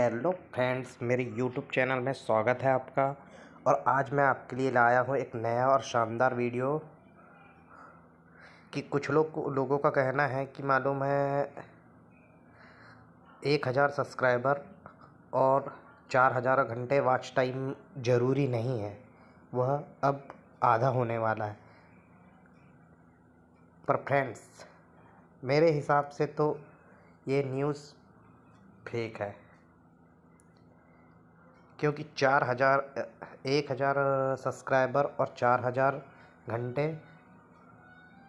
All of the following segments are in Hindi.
हेलो फ्रेंड्स, मेरे यूट्यूब चैनल में स्वागत है आपका। और आज मैं आपके लिए लाया हूँ एक नया और शानदार वीडियो कि कुछ लोग, लोगों का कहना है कि मालूम है एक हज़ार सब्सक्राइबर और चार हज़ार घंटे वॉच टाइम ज़रूरी नहीं है। वह अब आधा होने वाला है। पर फ्रेंड्स, मेरे हिसाब से तो ये न्यूज़ फेक है। क्योंकि चार हज़ार, एक हज़ार सब्सक्राइबर और चार हज़ार घंटे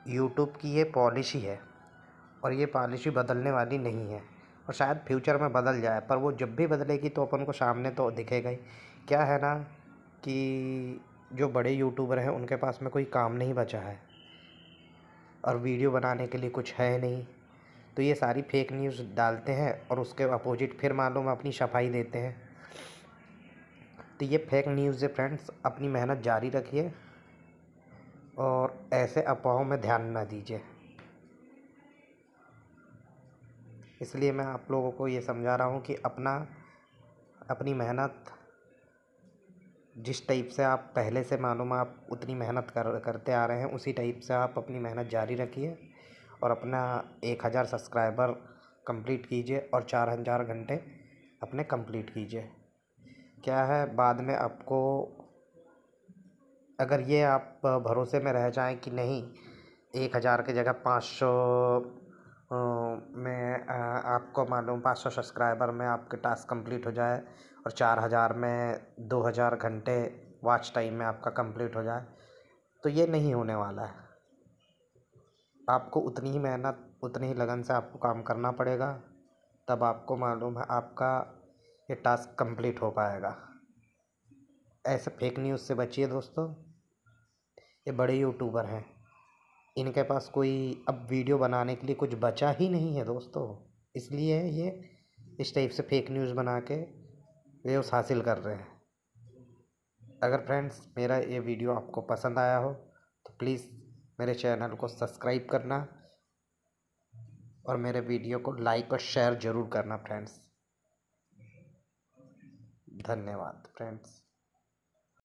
यूट्यूब की ये पॉलिसी है और ये पॉलिसी बदलने वाली नहीं है और शायद फ्यूचर में बदल जाए, पर वो जब भी बदलेगी तो अपन को सामने तो दिखेगा ही। क्या है ना कि जो बड़े यूट्यूबर हैं, उनके पास में कोई काम नहीं बचा है और वीडियो बनाने के लिए कुछ है नहीं। तो ये सारी फेक न्यूज़ डालते हैं और उसके अपोजिट फिर मालूम अपनी सफ़ाई देते हैं। तो ये फेक न्यूज़ है फ्रेंड्स अपनी मेहनत जारी रखिए और ऐसे अफवाहों में ध्यान ना दीजिए। इसलिए मैं आप लोगों को ये समझा रहा हूँ कि अपना, अपनी मेहनत, जिस टाइप से आप पहले से मालूम आप उतनी मेहनत कर, करते आ रहे हैं, उसी टाइप से आप अपनी मेहनत जारी रखिए और अपना एक हज़ार सब्सक्राइबर कंप्लीट कीजिए और चार हज़ार घंटे अपने कंप्लीट कीजिए। क्या है बाद में आपको, अगर ये आप भरोसे में रह जाएँ कि नहीं, एक हज़ार की जगह पाँच सौ में आपको मालूम पाँच सौ सब्सक्राइबर में आपके टास्क कंप्लीट हो जाए और चार हज़ार में दो हज़ार घंटे वॉच टाइम में आपका कंप्लीट हो जाए तो ये नहीं होने वाला है। आपको उतनी ही मेहनत, उतनी ही लगन से आपको काम करना पड़ेगा, तब आपको मालूम है आपका ये टास्क कंप्लीट हो पाएगा। ऐसे फेक न्यूज़ से बचिए दोस्तों। ये बड़े यूट्यूबर हैं। इनके पास कोई अब वीडियो बनाने के लिए कुछ बचा ही नहीं है दोस्तों। इसलिए ये इस टाइप से फेक न्यूज़ बना के व्यूज़ हासिल कर रहे हैं। अगर फ्रेंड्स मेरा ये वीडियो आपको पसंद आया हो तो प्लीज़ मेरे चैनल को सब्सक्राइब करना और मेरे वीडियो को लाइक और शेयर ज़रूर करना फ्रेंड्स धन्यवाद फ्रेंड्स